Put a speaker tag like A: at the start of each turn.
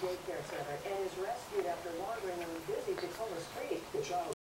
A: daycare center and is rescued after wandering in busy Tacoma Street.
B: The child